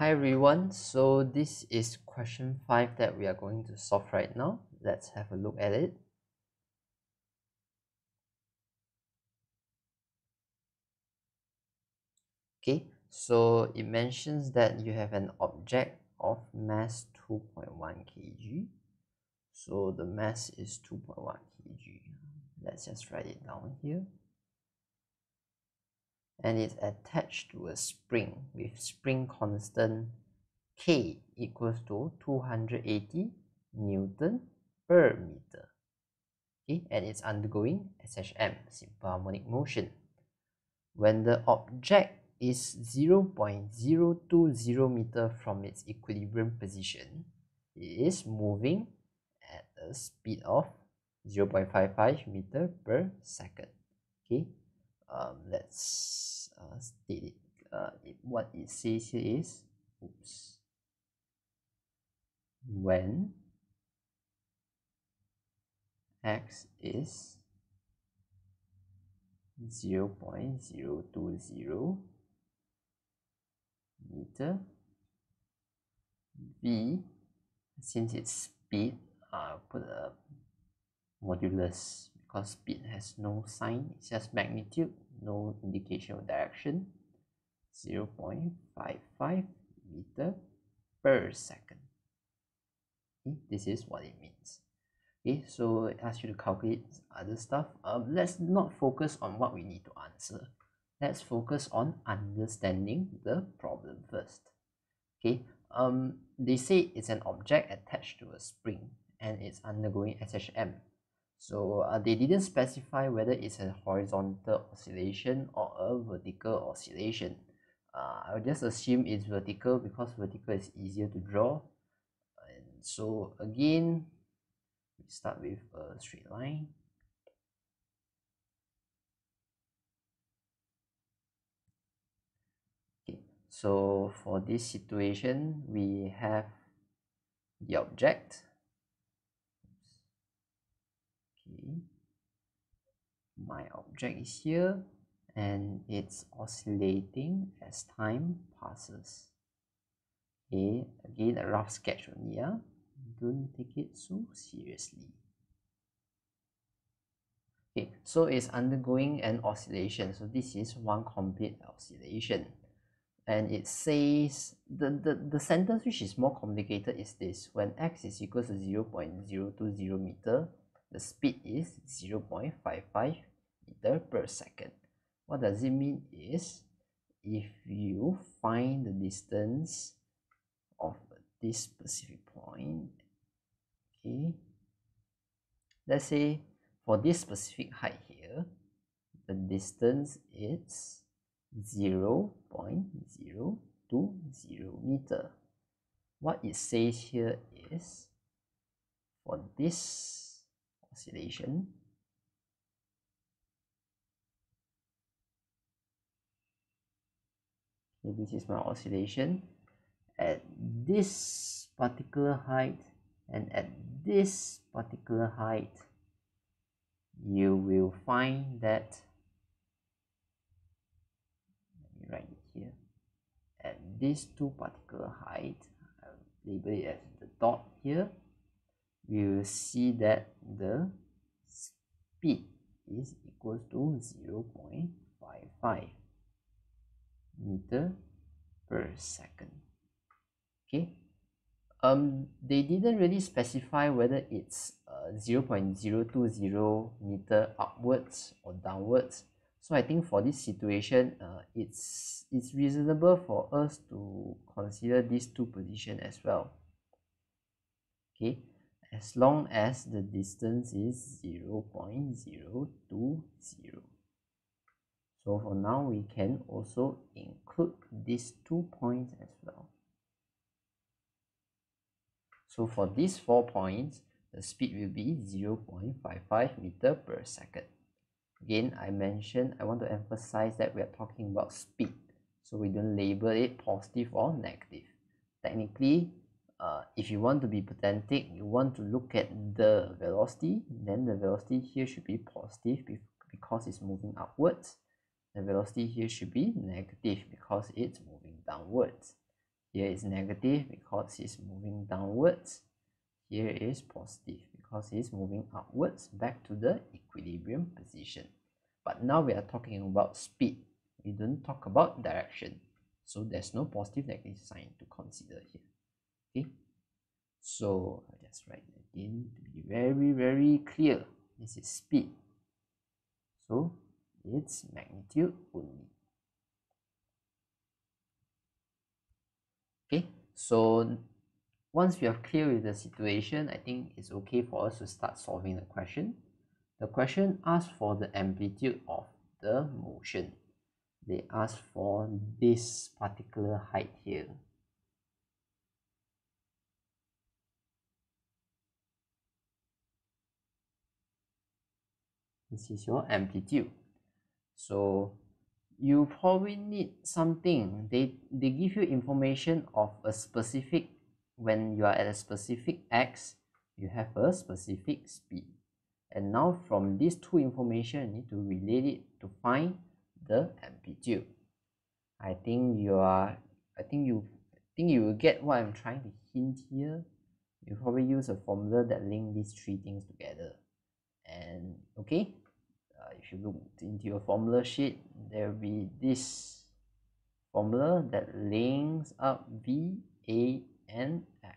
Hi everyone, so this is question 5 that we are going to solve right now. Let's have a look at it. Okay, so it mentions that you have an object of mass 2.1 kg. So the mass is 2.1 kg. Let's just write it down here and it's attached to a spring with spring constant K equals to 280 Newton per meter. Okay, and it's undergoing SHM, simple harmonic motion. When the object is 0.020 meter from its equilibrium position, it is moving at a speed of 0.55 meter per second. Okay, um, let's uh, state it. Uh, it, what it says here is, oops, when x is 0 0.020 meter v since it's speed uh, put a modulus because speed has no sign it's just magnitude no indication of direction. 0 0.55 meter per second. Okay this is what it means. Okay so it asks you to calculate other stuff. Um, let's not focus on what we need to answer. Let's focus on understanding the problem first. Okay um they say it's an object attached to a spring and it's undergoing SHM so uh, they didn't specify whether it's a horizontal oscillation or a vertical oscillation. Uh, I'll just assume it's vertical because vertical is easier to draw. And so again, we start with a straight line. Okay, so for this situation, we have the object okay my object is here and it's oscillating as time passes. Okay again a rough sketch only yeah don't take it so seriously. Okay so it's undergoing an oscillation. So this is one complete oscillation. And it says the, the the sentence which is more complicated is this. When x is equal to 0 0.020 meter the speed is 0.55 meter per second. What does it mean is if you find the distance of this specific point okay let's say for this specific height here the distance is 0 0.020 meter. What it says here is for this oscillation this is my oscillation. At this particular height and at this particular height you will find that let me write it here. At these two particular height I'll label it as the dot here we will see that the speed is equal to 0 0.55 meter per second. Okay. Um they didn't really specify whether it's uh, 0 0.020 meter upwards or downwards. So i think for this situation uh, it's it's reasonable for us to consider these two position as well. Okay. As long as the distance is 0 0.020 so for now we can also include these two points as well. So for these four points the speed will be 0 0.55 meter per second. Again i mentioned i want to emphasize that we are talking about speed. So we don't label it positive or negative. Technically uh, if you want to be pedantic you want to look at the velocity then the velocity here should be positive because it's moving upwards the velocity here should be negative because it's moving downwards. Here is negative because it's moving downwards. Here is positive because it's moving upwards back to the equilibrium position. But now we are talking about speed. We don't talk about direction. So there's no positive negative sign to consider here. Okay? So I'll just write again to be very very clear. This is speed. So it's magnitude only. Okay so once we are clear with the situation I think it's okay for us to start solving the question. The question asks for the amplitude of the motion. They ask for this particular height here. This is your amplitude so you probably need something. They they give you information of a specific when you are at a specific x you have a specific speed. And now from these two information you need to relate it to find the amplitude. I think you are i think you think you will get what i'm trying to hint here. You probably use a formula that link these three things together. And okay uh, if you look into your formula sheet there will be this formula that links up v a and x.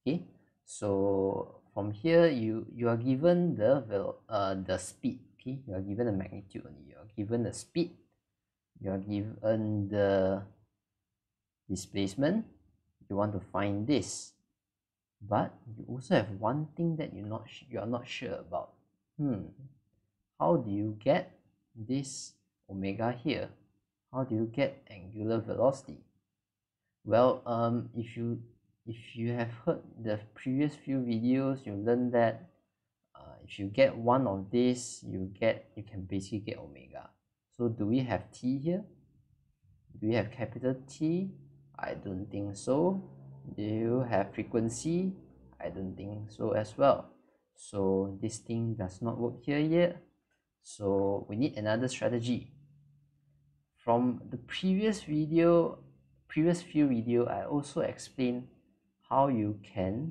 Okay so from here you you are given the uh, the speed. Okay you are given the magnitude you are given the speed. You are given the displacement. You want to find this but you also have one thing that you're not you are not sure about. Hmm how do you get this omega here? How do you get angular velocity? Well um if you if you have heard the previous few videos you learn that uh, if you get one of this you get you can basically get omega. So do we have t here? Do we have capital t? I don't think so do you have frequency? I don't think so as well. So this thing does not work here yet. So we need another strategy. From the previous video previous few video i also explained how you can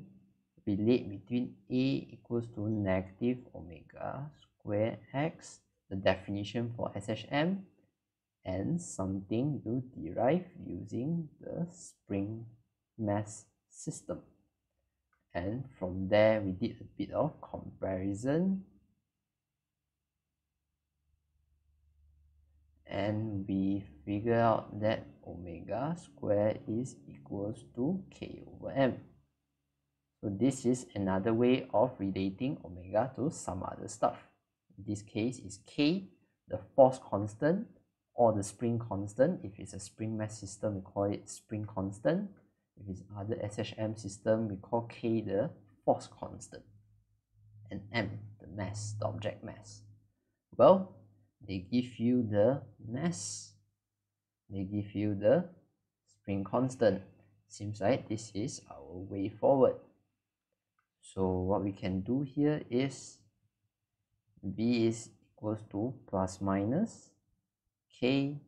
relate between a equals to negative omega square x the definition for SHM and something you derive using the spring mass system. And from there we did a bit of comparison. And we figure out that omega square is equals to k over m. So this is another way of relating omega to some other stuff. In this case is k the force constant or the spring constant if it's a spring mass system we call it spring constant if it's other SHM system we call k the force constant and m the mass the object mass. Well they give you the mass they give you the spring constant. Seems like this is our way forward. So what we can do here is v is equals to plus minus k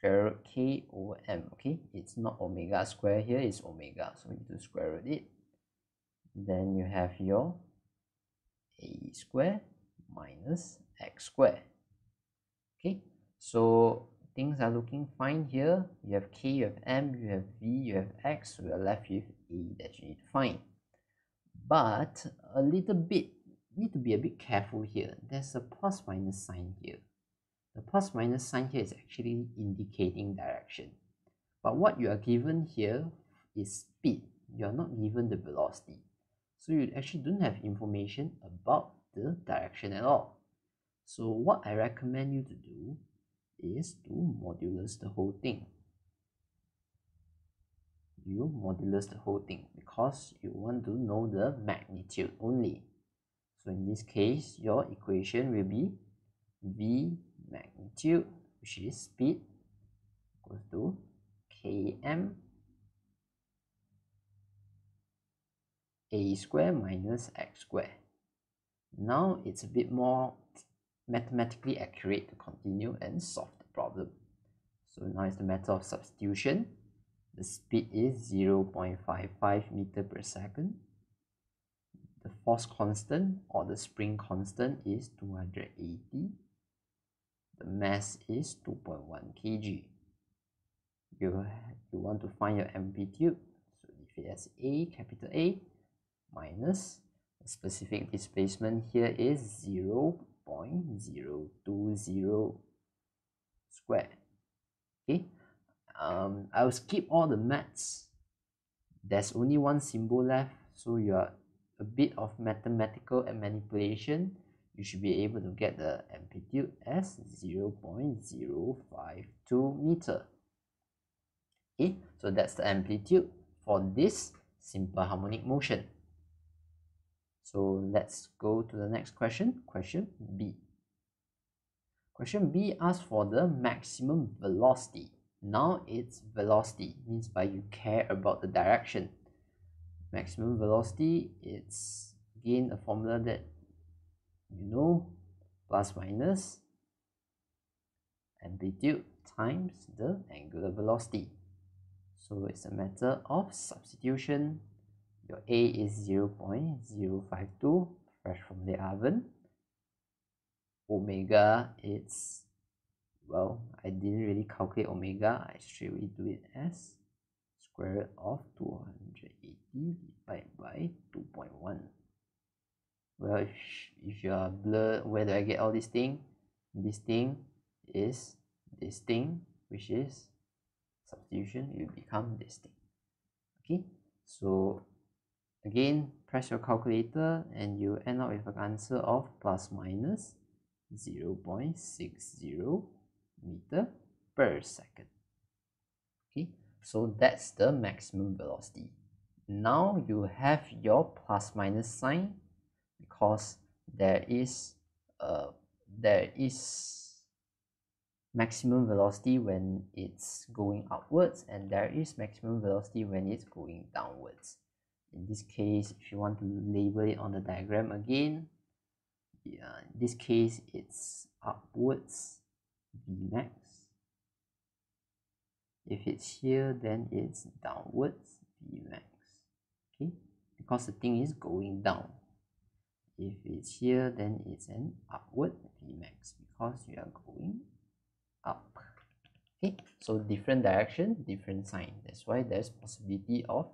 square root k over m okay? It's not omega square here it's omega. So we do square root it. Then you have your a square minus x square okay? So things are looking fine here. You have k you have m you have v you have x. So we are left with a that you need to find. But a little bit need to be a bit careful here. There's a plus minus sign here the plus minus sign here is actually indicating direction. But what you are given here is speed. You are not given the velocity. So you actually don't have information about the direction at all. So what I recommend you to do is to modulus the whole thing. You modulus the whole thing because you want to know the magnitude only. So in this case your equation will be v magnitude which is speed equals to km a square minus x square. Now it's a bit more mathematically accurate to continue and solve the problem. So now it's the matter of substitution. The speed is 0 0.55 meter per second. The force constant or the spring constant is 280 the mass is 2.1 kg. You, you want to find your amplitude so if it has a capital a minus the specific displacement here is 0 0.020 square. Okay? Um i'll skip all the maths. There's only one symbol left so you are a bit of mathematical and manipulation you should be able to get the amplitude as 0 0.052 meter. Okay so that's the amplitude for this simple harmonic motion. So let's go to the next question question b. Question b asks for the maximum velocity. Now it's velocity means by you care about the direction. Maximum velocity it's again a formula that you know plus minus amplitude times the angular velocity. So it's a matter of substitution. Your a is 0 0.052 fresh from the oven. Omega it's well I didn't really calculate omega I straight away do it as square root of 280 divided by 2.1 well if, if you are blurred where do I get all this thing? This thing is this thing which is substitution you become this thing. Okay? So again press your calculator and you end up with an answer of plus minus 0 0.60 meter per second. Okay? So that's the maximum velocity. Now you have your plus minus sign because there is uh, there is maximum velocity when it's going upwards and there is maximum velocity when it's going downwards. In this case if you want to label it on the diagram again yeah, in this case it's upwards Vmax. If it's here then it's downwards Vmax. Okay? Because the thing is going down if it's here then it's an upward Vmax because you are going up. Okay so different direction different sign. That's why there's possibility of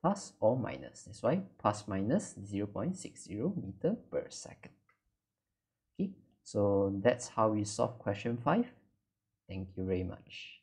plus or minus. That's why plus minus 0 0.60 meter per second. Okay so that's how we solve question 5 thank you very much